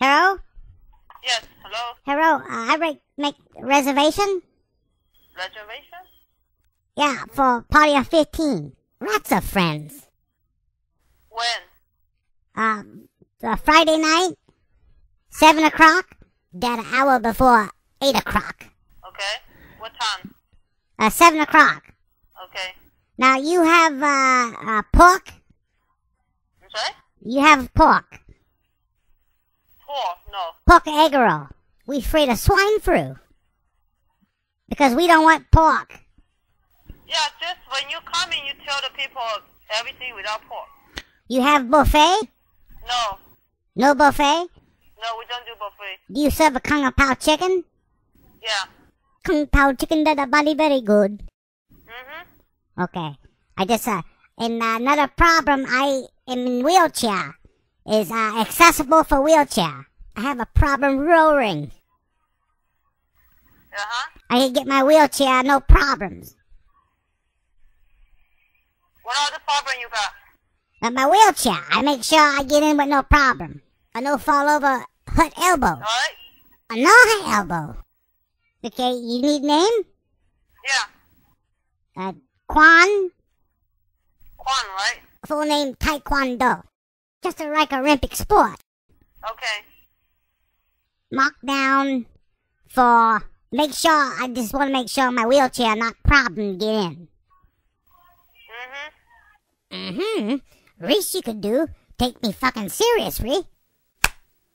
Hello? Yes, hello? Hello, uh, I re- make reservation? Reservation? Yeah, for party of 15. Lots of friends. When? Um, Friday night, 7 o'clock, that hour before 8 o'clock. Okay, what time? Uh, 7 o'clock. Now, you have, uh, uh, pork? I'm sorry? You have pork. Pork? No. Pork egg roll. We afraid of swine flu. Because we don't want pork. Yeah, just when you come in, you tell the people everything without pork. You have buffet? No. No buffet? No, we don't do buffet. Do you serve a kung pao chicken? Yeah. Kung pao chicken that a body very good. Okay. I just, uh, and uh, another problem, I am in wheelchair. Is, uh, accessible for wheelchair. I have a problem rolling. Uh-huh. I can get my wheelchair, no problems. What other problem you got? But my wheelchair, I make sure I get in with no problem. A no fall over, hurt elbow. Alright? A no elbow. Okay, you need name? Yeah. Uh, Quan, Quan, right? full name Taekwondo. Just a like Olympic sport. Okay. Mark down for, make sure, I just want to make sure my wheelchair not problem get in. Mm-hmm. Mm-hmm. Least you could do, take me fucking serious, Ree.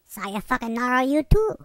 Saw you fucking gnarl you too.